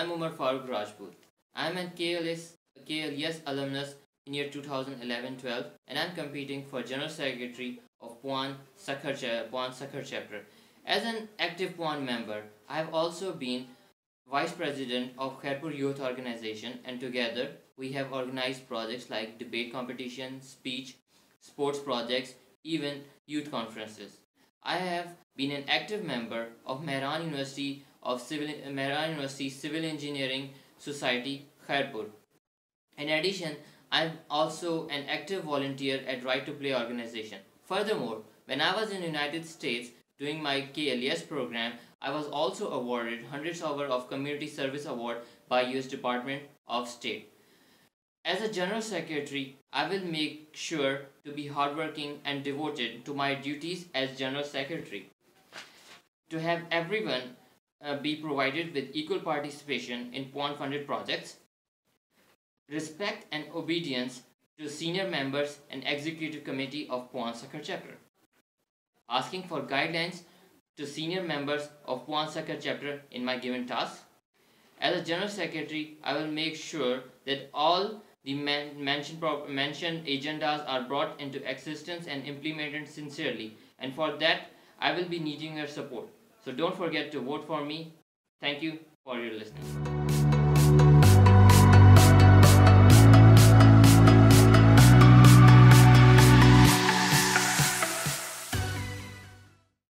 I'm Umer Farooque Rajput. I'm an KLS, KLES alumnus in year 2011-12 and I'm competing for General Secretary of Puan Sukkur, Puan Sukkur chapter. As an active Puan member, I have also been Vice President of Khairpur Youth Organization and together we have organized projects like debate competition, speech, sports projects, even youth conferences. I have been an active member of Mehran University of Civil Mehran University Civil Engineering Society Khairpur. In addition, I am also an active volunteer at Right to Play organization. Furthermore, when I was in United States doing my KLES program, I was also awarded hundreds hour of community service award by US Department of State. As a General Secretary, I will make sure to be hardworking and devoted to my duties as General Secretary. To have everyone uh, be provided with equal participation in Puan funded projects, respect and obedience to senior members and executive committee of Puan Sukkur chapter, asking for guidelines to senior members of Puan Sukkur chapter in my given task. As a general secretary, I will make sure that all the men mentioned, mentioned agendas are brought into existence and implemented sincerely and for that I will be needing your support. So don't forget to vote for me. Thank you for your listening.